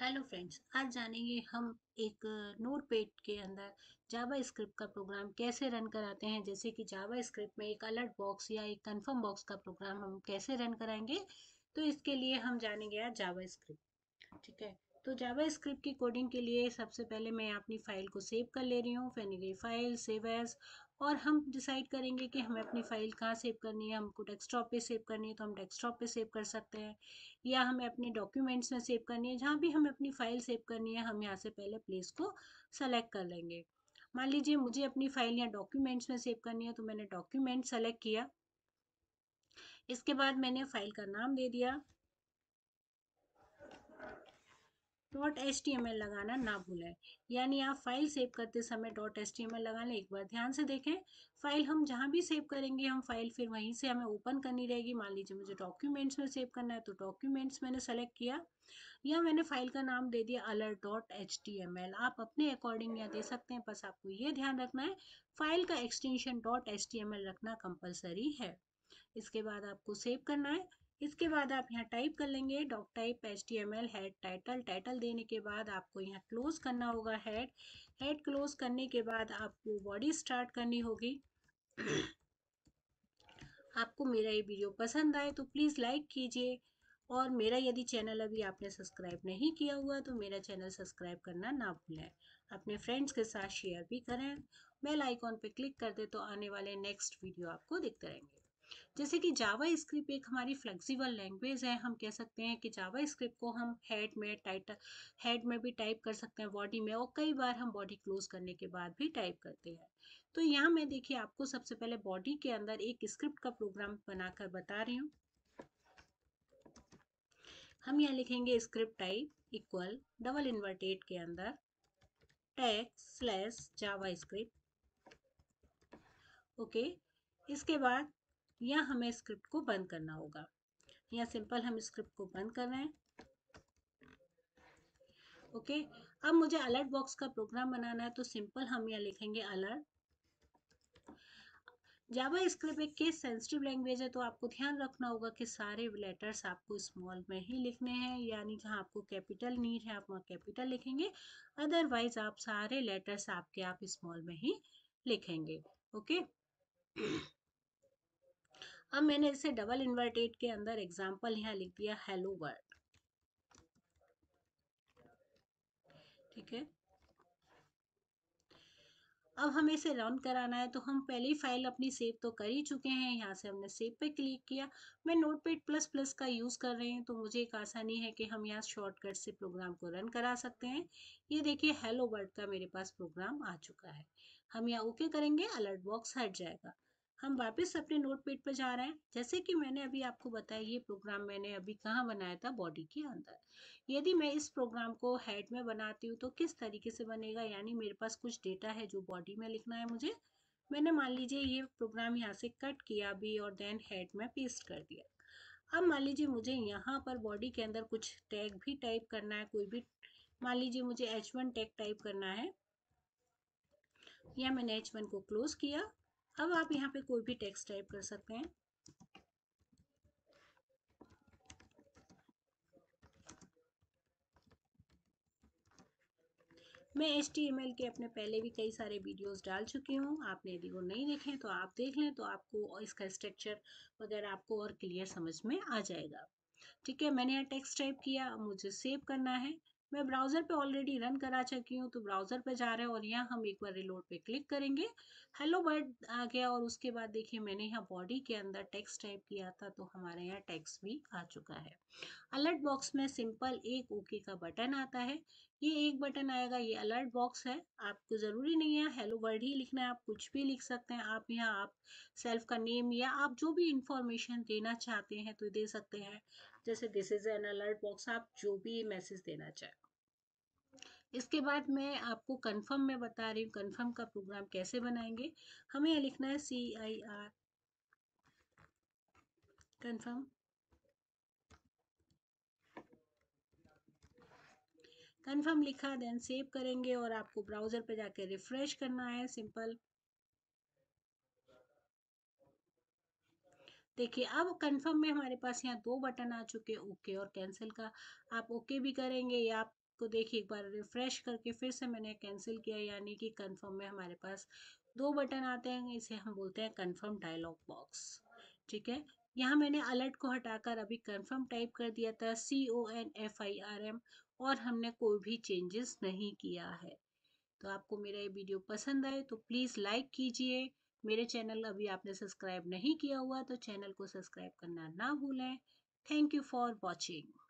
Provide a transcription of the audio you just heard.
Hello friends आज जानेंगे हम एक नोट पैड के अंदर जावा स्क्रिप्ट का प्रोग्राम कैसे रन कराते हैं। जैसे कि जावा स्क्रिप्ट में एक अलर्ट बॉक्स या एक कंफर्म बॉक्स का प्रोग्राम हम कैसे रन कराएँगे तो इसके लिए हम जानेंगे आज जावा स्क्रिप्ट ठीक है? तो जावा स्क्रिप्ट की कोडिंग के लिए सबसे पहले मैं अपनी फ़ाइल को सेव कर ले रही हूँ फिर गई फ़ाइल सेव एज और हम डिसाइड करेंगे कि हमें अपनी फ़ाइल कहाँ सेव करनी है, हमको डेस्कटॉप पे सेव करनी है तो हम डेस्कटॉप पे सेव कर सकते हैं, या हमें अपने डॉक्यूमेंट्स में सेव करनी है, जहाँ भी हमें अपनी फ़ाइल सेव करनी है, हम यहाँ से पहले प्लेस को सेलेक्ट कर लेंगे। मान लीजिए मुझे अपनी फ़ाइल या डॉक्यूमेंट्स में सेव करनी है तो मैंने डॉक्यूमेंट सेलेक्ट किया। इसके बाद मैंने फ़ाइल का नाम दे दिया। डॉट एच लगाना ना भूलें। यानी आप फ़ाइल सेव करते समय डॉट एच लगा लें। एक बार ध्यान से देखें, फ़ाइल हम जहाँ भी सेव करेंगे, हम फ़ाइल फिर वहीं से हमें ओपन करनी रहेगी। मान लीजिए मुझे डॉक्यूमेंट्स में सेव करना है तो डॉक्यूमेंट्स मैंने सेलेक्ट किया या मैंने फ़ाइल का नाम दे दिया अलर्ट डॉट एच आप अपने अकॉर्डिंग यहाँ दे सकते हैं, बस आपको ये ध्यान रखना है, फ़ाइल का एक्सटेंशन डॉट एच रखना कंपलसरी है। इसके बाद आपको सेव करना है। इसके बाद आप यहाँ टाइप कर लेंगे doc type H T M L head title title देने के बाद आपको यहाँ क्लोज करना होगा हेड हेड क्लोज करने के बाद आपको बॉडी स्टार्ट करनी होगी। आपको मेरा ये वीडियो पसंद आए तो प्लीज़ लाइक कीजिए। और मेरा यदि चैनल अभी आपने सब्सक्राइब नहीं किया हुआ तो मेरा चैनल सब्सक्राइब करना ना भूलें। अपने फ्रेंड्स के साथ शेयर भी करें। बेल आइकॉन पे क्लिक कर दे तो आने वाले नेक्स्ट वीडियो आपको दिखते रहेंगे। जैसे कि जावा स्क्रिप्ट एक हमारी फ्लेक्सिबल लैंग्वेज है, हम कह सकते हैं कि जावा स्क्रिप्ट को हम हेड में टाइटल हेड में भी टाइप कर सकते हैं बॉडी में, और कई बार हम बॉडी क्लोज करने के बाद भी टाइप करते हैं। तो यहाँ मैं देखिए आपको सबसे पहले बॉडी के अंदर एक स्क्रिप्ट का प्रोग्राम बनाकर बता रही हूँ। हम यहाँ लिखेंगे script type equal double inverted के अंदर text slash Java script okay इसके बाद या हमें स्क्रिप्ट को बंद करना होगा। या सिंपल हम स्क्रिप्ट को बंद कर रहे हैं। ओके, अब मुझे अलर्ट बॉक्स का प्रोग्राम बनाना है तो सिंपल हम यहाँ लिखेंगे अलर्ट। जावा स्क्रिप्ट एक केस सेंसिटिव लैंग्वेज है तो आपको ध्यान रखना होगा कि सारे लेटर्स आपको स्मॉल में ही लिखने हैं, यानी जहाँ आपको कैपिटल नीड है, आप वहाँ कैपिटल लिखेंगे। अदरवाइज़ आप सारे लेटर्स आपके आप स्मॉल में ही लिखेंगे, ओके? अब मैंने इसे डबल इन्वर्टेड के अंदर एग्ज़ाम्पल यहाँ लिख दिया हेलो वर्ड ठीक है? अब हमें इसे रन कराना है तो हम पहली फ़ाइल अपनी सेव तो कर ही चुके हैं, यहाँ से हमने सेव पे क्लिक किया। मैं नोटपैड प्लस प्लस का यूज़ कर रही हूँ तो मुझे एक आसानी है कि हम यहाँ शॉर्टकट से प्रोग्राम को रन करा सकते हैं। ये देखिए हेलो वर्ड का मेरे पास प्रोग्राम आ चुका है। हम यहाँ ओके करेंगे अलर्ट बॉक्स हट जाएगा। हम वापस अपने नोट पेड पर जा रहे हैं। जैसे कि मैंने अभी आपको बताया, ये प्रोग्राम मैंने अभी कहाँ बनाया था? बॉडी के अंदर। यदि मैं इस प्रोग्राम को हेड में बनाती हूँ तो किस तरीके से बनेगा? यानी मेरे पास कुछ डेटा है जो बॉडी में लिखना है मुझे। मैंने मान लीजिए ये प्रोग्राम यहाँ से कट किया अभी और देन हेड में पेस्ट कर दिया। अब मान लीजिए मुझे यहाँ पर बॉडी के अंदर कुछ टैग भी टाइप करना है, कोई भी, मान लीजिए मुझे एच वन टैग टाइप करना है। या मैंने एच वन को क्लोज किया। अब आप यहाँ पे कोई भी टेक्स्ट टाइप कर सकते हैं। मैं HTML के अपने पहले भी कई सारे वीडियोस डाल चुकी हूँ। आपने यदि वो नहीं देखे तो आप देख लें तो आपको इसका स्ट्रक्चर वगैरह आपको और क्लियर समझ में आ जाएगा। ठीक है, मैंने यहाँ टेक्स्ट टाइप किया मुझे सेव करना है। मैं ब्राउज़र पे ऑलरेडी रन करा चुकी हूँ तो ब्राउज़र पे जा रहे हैं और यहाँ हम एक बार रिलोड पे क्लिक करेंगे। हेलो वर्ड आ गया और उसके बाद देखिए मैंने यहाँ बॉडी के अंदर टेक्स्ट टाइप किया था तो हमारे यहाँ टेक्स्ट भी आ चुका है। अलर्ट बॉक्स में सिंपल एक ओके का बटन आता है। ये एक बटन आएगा, ये अलर्ट बॉक्स है। आपको ज़रूरी नहीं है हेलो वर्ड ही लिखना है, आप कुछ भी लिख सकते हैं। आप यहाँ, आप सेल्फ का नेम या आप जो भी इंफॉर्मेशन देना चाहते हैं तो दे सकते हैं। जैसे this is an alert box आप जो भी मैसेज देना चाहें। इसके बाद मैं आपको कंफर्म में बता रही हूँ कंफर्म का प्रोग्राम कैसे बनाएँगे। हमें यह लिखना है C I R confirm confirm लिखा देन सेव करेंगे और आपको ब्राउज़र पे जाके रिफ्रेश करना है सिंपल देखिए, अब कंफर्म में हमारे पास यहाँ दो बटन आ चुके ओके और कैंसिल का। आप ओके भी करेंगे या आप को देखिए एक बार रिफ्रेश करके फिर से मैंने कैंसिल किया, यानी कि कंफर्म में हमारे पास दो बटन आते हैं, इसे हम बोलते हैं कंफर्म डायलॉग बॉक्स। ठीक है? यहाँ मैंने अलर्ट को हटाकर अभी कंफर्म टाइप कर दिया था C O N F I R M और हमने कोई भी चेंजेस नहीं किया है। तो आपको मेरा ये वीडियो पसंद आए तो प्लीज़ लाइक कीजिए मेरे चैनल अभी आपने सब्सक्राइब नहीं किया हुआ तो चैनल को सब्सक्राइब करना ना भूलें। Thank you for watching.